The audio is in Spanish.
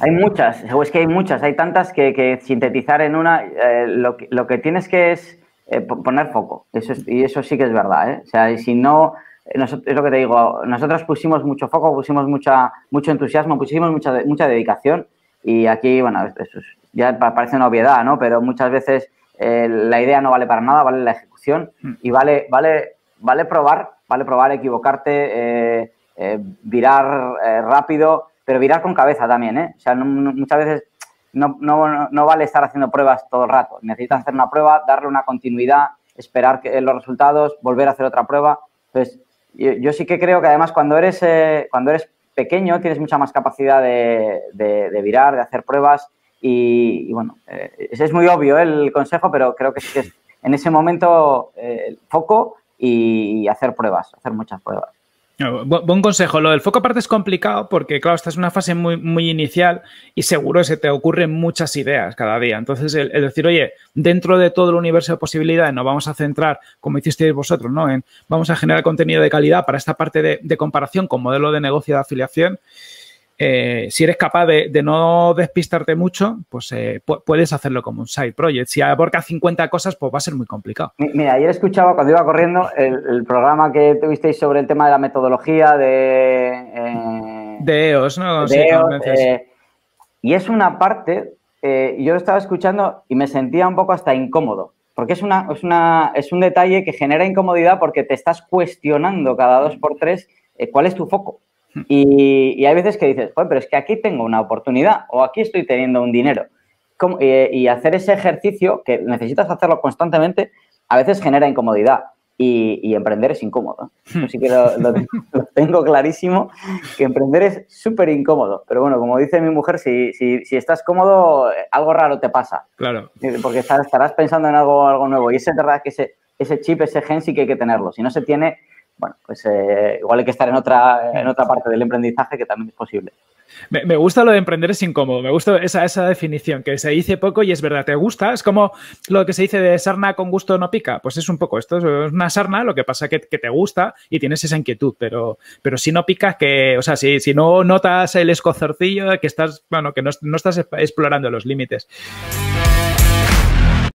Hay muchas, es que hay muchas, hay tantas que, sintetizar en una, eh, lo, que, lo, que tienes que es eh, poner foco, eso y eso sí que es verdad, ¿eh? O sea, si no, es lo que te digo, nosotros pusimos mucho foco, pusimos mucha, mucho entusiasmo, pusimos mucha, mucha dedicación y aquí, bueno, eso ya parece una obviedad, ¿no? Pero muchas veces la idea no vale para nada, vale la ejecución mm. y vale, vale, vale probar, vale probar, equivocarte, virar rápido, pero virar con cabeza también, ¿eh? O sea, muchas veces no, no, no, vale estar haciendo pruebas todo el rato. Necesitas hacer una prueba, darle una continuidad, esperar que, los resultados, volver a hacer otra prueba. Entonces, yo, sí que creo que además cuando eres, eh, cuando eres pequeño tienes mucha más capacidad de, de, virar, de hacer pruebas y, bueno, eh, es muy obvio el consejo, pero creo que sí que es en ese momento eh, foco y hacer pruebas, hacer muchas pruebas. Buen consejo. Lo del foco aparte es complicado porque, claro, esta es una fase muy, muy inicial y seguro se te ocurren muchas ideas cada día. Entonces, el, decir, oye, dentro de todo el universo de posibilidades nos vamos a centrar, como hicisteis vosotros, ¿no? En vamos a generar contenido de calidad para esta parte de, de comparación con modelo de negocio de afiliación eh, si eres capaz de, no despistarte mucho, pues eh, puedes hacerlo como un side project. Si aborca 50 cosas, pues va a ser muy complicado. Mira, ayer escuchaba cuando iba corriendo el, programa que tuvisteis sobre el tema de la metodología de... Eh, de EOS, ¿no? y es una parte, yo lo estaba escuchando y me sentía un poco hasta incómodo. Porque es, una, es, una, es un detalle que genera incomodidad porque te estás cuestionando cada dos por tres cuál es tu foco. Y, hay veces que dices, pero es que aquí tengo una oportunidad o aquí estoy teniendo un dinero. y hacer ese ejercicio, que necesitas hacerlo constantemente, a veces genera incomodidad. Y, emprender es incómodo. Así que lo, tengo clarísimo, que emprender es súper incómodo. Pero bueno, como dice mi mujer, si, si, estás cómodo, algo raro te pasa. Claro. Porque estarás pensando en algo, algo nuevo. Y es verdad que ese, ese chip, ese gen sí que hay que tenerlo. Si no se tiene, bueno, pues eh, igual hay que estar en otra, en otra parte del emprendizaje que también es posible. Me, gusta lo de emprender es incómodo, me gusta esa, esa, definición, que se dice poco y es verdad, ¿te gusta? Es como lo que se dice de sarna con gusto no pica, pues es un poco esto, es una sarna, lo que pasa que, que te gusta y tienes esa inquietud, pero, pero si no picas, que, o sea, si, si no notas el escozorcillo, que estás, bueno, que no, no estás explorando los límites.